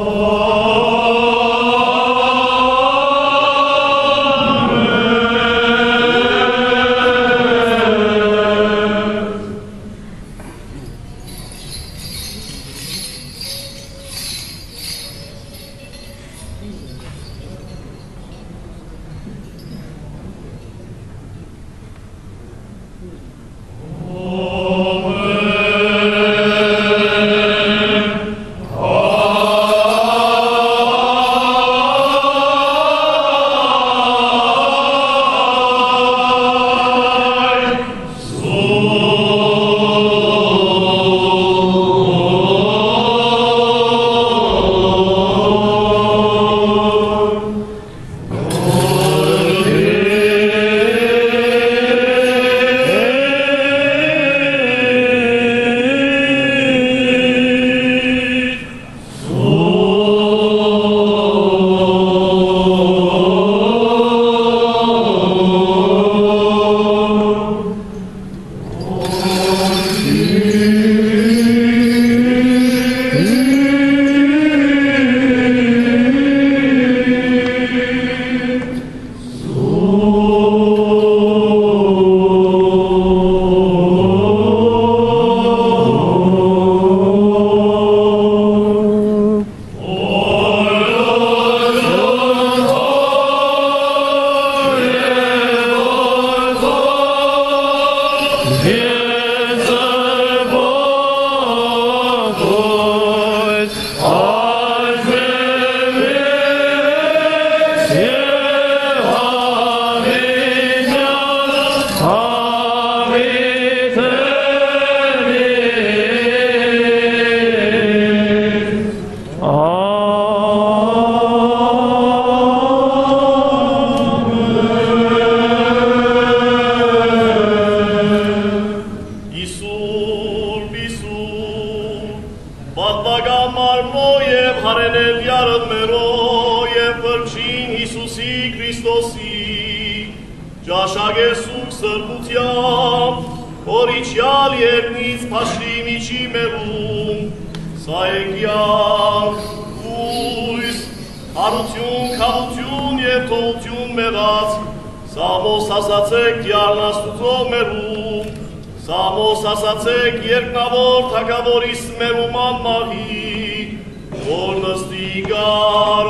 Mm-hmm. մագամարմո եւ հարելև յարդ մերո եւ վրչին Հիսուսի Քրիստոսի ճաշագեսուկ սրբությամբ օրիչյալ երնից փաշի միջի մերում սա է գիակ ուիս հարություն քաղություն եւ թողություն մեռած սա մոս ասացեք յարնաստուծով մերում Սամոս ասացեք երկնավոր թակավորիս մերուման մահի, որ նստի կերով,